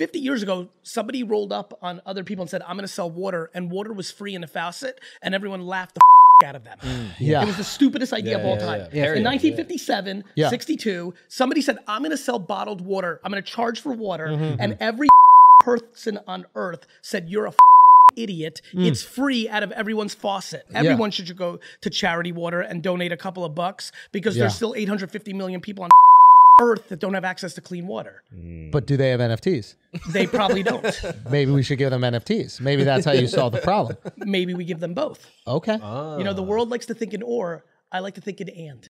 50 years ago, somebody rolled up on other people and said, I'm going to sell water. And water was free in a faucet. And everyone laughed the f- out of them. Yeah. It was the stupidest idea of all yeah, time. yeah. In 1957, Yeah. 62, somebody said, I'm going to sell bottled water. I'm going to charge for water. Mm-hmm. And every person on earth said, You're a idiot. Mm. It's free out of everyone's faucet. Everyone should go to charity water and donate a couple of bucks because Yeah. there's still 850 million people on earth that don't have access to clean water. Mm. But do they have NFTs? They probably don't. Maybe we should give them NFTs. Maybe that's how you solve the problem. Maybe we give them both. Okay. Ah. You know, the world likes to think in or, I like to think in and.